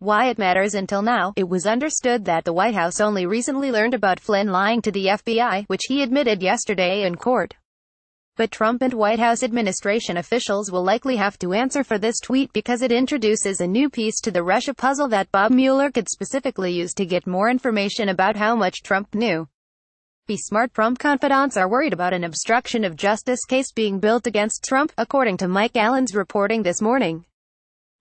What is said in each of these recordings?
Why it matters until now, it was understood that the White House only recently learned about Flynn lying to the FBI, which he admitted yesterday in court. But Trump and White House administration officials will likely have to answer for this tweet because it introduces a new piece to the Russia puzzle that Bob Mueller could specifically use to get more information about how much Trump knew. Be smart Trump confidants are worried about an obstruction of justice case being built against Trump, according to Mike Allen's reporting this morning.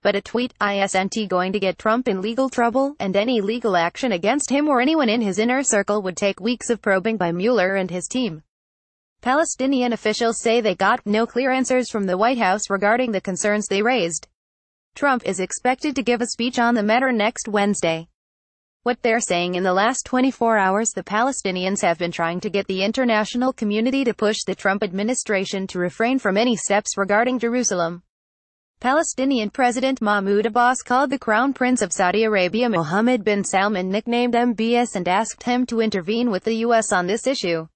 But a tweet, ISNT going to get Trump in legal trouble, and any legal action against him or anyone in his inner circle would take weeks of probing by Mueller and his team. Palestinian officials say they got no clear answers from the White House regarding the concerns they raised. Trump is expected to give a speech on the matter next Wednesday what they're saying in the last 24 hours the Palestinians have been trying to get the international community to push the Trump administration to refrain from any steps regarding Jerusalem. Palestinian President Mahmoud Abbas called the Crown Prince of Saudi Arabia Mohammed bin Salman nicknamed MBS and asked him to intervene with the U.S. on this issue.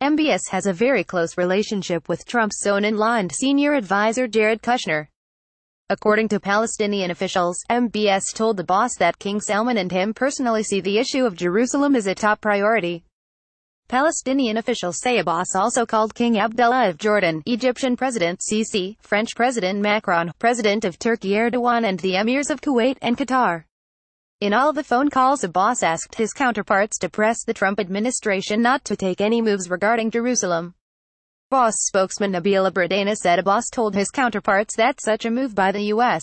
MBS has a very close relationship with Trump's son-in-law and senior advisor Jared Kushner. According to Palestinian officials, MBS told Abbas that King Salman and him personally see the issue of Jerusalem as a top priority. Palestinian official say Abbas also called King Abdullah of Jordan, Egyptian President Sisi, French President Macron, President of Turkey Erdogan and the Emirs of Kuwait and Qatar. In all the phone calls Abbas asked his counterparts to press the Trump administration not to take any moves regarding Jerusalem. Abbas spokesman Nabil Abu Rudeineh said Abbas told his counterparts that such a move by the U.S.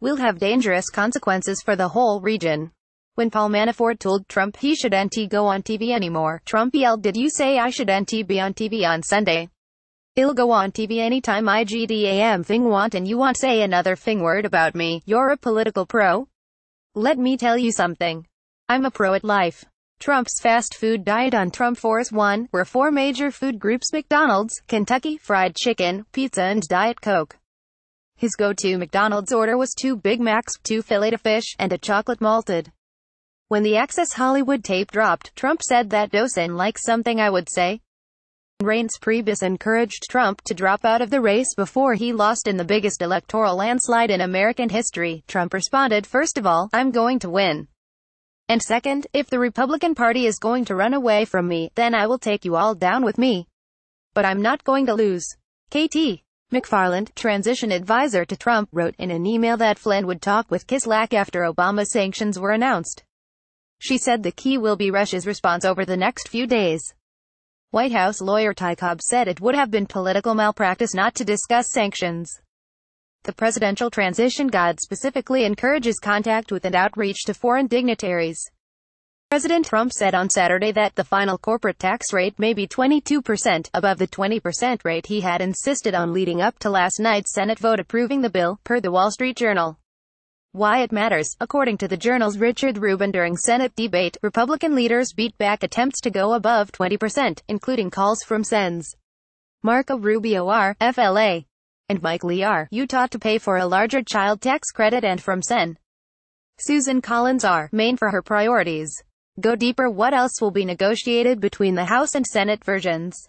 will have dangerous consequences for the whole region. When Paul Manafort told Trump he shouldn't go on TV anymore, Trump yelled did you say I shouldn't be on TV on Sunday? I'll go on TV anytime I GDAM thing want and you want say another thing word about me, you're a political pro? Let me tell you something. I'm a pro at life. Trump's fast food diet on Trump Force 1, were four major food groups McDonald's, Kentucky Fried Chicken, Pizza and Diet Coke. His go-to McDonald's order was two Big Macs, two Filet-O-Fish, and a chocolate malted. When the Access Hollywood tape dropped, Trump said that doesn't something I would say. Reince Priebus encouraged Trump to drop out of the race before he lost in the biggest electoral landslide in American history. Trump responded, first of all, I'm going to win. And second, if the Republican Party is going to run away from me, then I will take you all down with me. But I'm not going to lose. KT. McFarland, transition advisor to Trump, wrote in an email that Flynn would talk with Kislyak after Obama sanctions were announced. She said the key will be Russia's response over the next few days. White House lawyer Ty Cobb said it would have been political malpractice not to discuss sanctions. The presidential transition guide specifically encourages contact with and outreach to foreign dignitaries. President Trump said on Saturday that the final corporate tax rate may be 22%, above the 20% rate he had insisted on leading up to last night's Senate vote approving the bill, per the Wall Street Journal. Why it matters, according to the Journal's Richard Rubin during Senate debate, Republican leaders beat back attempts to go above 20%, including calls from Sens. Marco Rubio R. FLA and Mike Lee R. Utah to pay for a larger child tax credit and from Sen. Susan Collins R. Maine for her priorities. Go deeper What else will be negotiated between the House and Senate versions?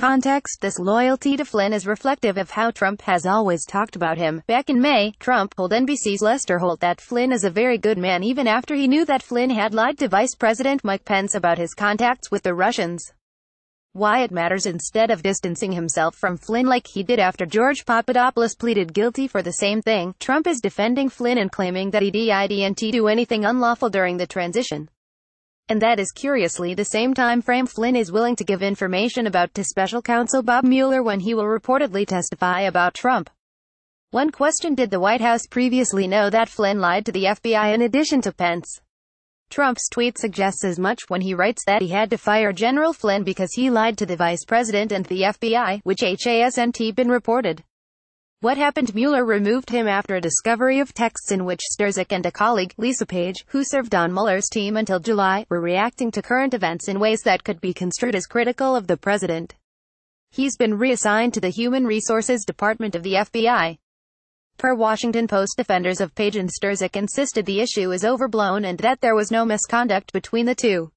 Context This loyalty to Flynn is reflective of how Trump has always talked about him. Back in May, Trump told NBC's Lester Holt that Flynn is a very good man even after he knew that Flynn had lied to Vice President Mike Pence about his contacts with the Russians why it matters instead of distancing himself from Flynn like he did after George Papadopoulos pleaded guilty for the same thing. Trump is defending Flynn and claiming that he didn't do anything unlawful during the transition. And that is curiously the same time frame Flynn is willing to give information about to special counsel Bob Mueller when he will reportedly testify about Trump. One question Did the White House previously know that Flynn lied to the FBI in addition to Pence? Trump's tweet suggests as much when he writes that he had to fire General Flynn because he lied to the vice president and the FBI, which HASNT been reported. What happened Mueller removed him after a discovery of texts in which Strzok and a colleague, Lisa Page, who served on Mueller's team until July, were reacting to current events in ways that could be construed as critical of the president. He's been reassigned to the Human Resources Department of the FBI. Per Washington Post defenders of Page and Strzok insisted the issue is overblown and that there was no misconduct between the two.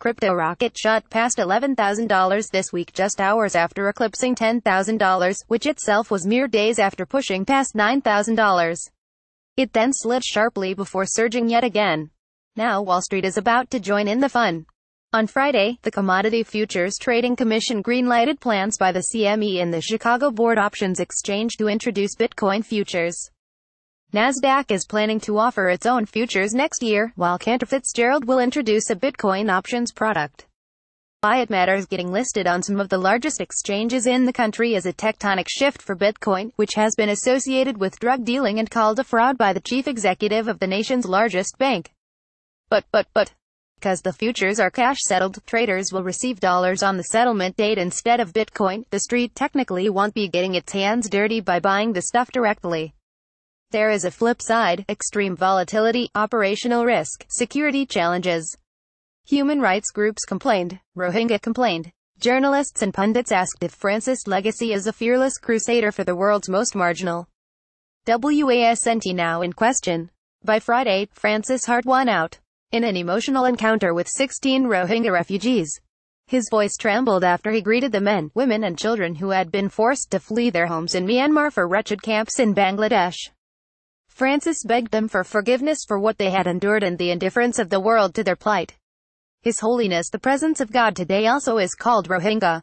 Crypto rocket shot past $11,000 this week just hours after eclipsing $10,000, which itself was mere days after pushing past $9,000. It then slid sharply before surging yet again. Now Wall Street is about to join in the fun. On Friday, the Commodity Futures Trading Commission greenlighted plans by the CME and the Chicago Board Options Exchange to introduce Bitcoin futures. Nasdaq is planning to offer its own futures next year, while Cantor Fitzgerald will introduce a Bitcoin options product. Why it matters getting listed on some of the largest exchanges in the country is a tectonic shift for Bitcoin, which has been associated with drug dealing and called a fraud by the chief executive of the nation's largest bank. But, but, but, because the futures are cash settled, traders will receive dollars on the settlement date instead of Bitcoin. The street technically won't be getting its hands dirty by buying the stuff directly. There is a flip side, extreme volatility, operational risk, security challenges. Human rights groups complained, Rohingya complained. Journalists and pundits asked if Francis' legacy is a fearless crusader for the world's most marginal. WASNT now in question. By Friday, Francis heart won out in an emotional encounter with 16 Rohingya refugees. His voice trembled after he greeted the men, women and children who had been forced to flee their homes in Myanmar for wretched camps in Bangladesh. Francis begged them for forgiveness for what they had endured and the indifference of the world to their plight. His Holiness the presence of God today also is called Rohingya.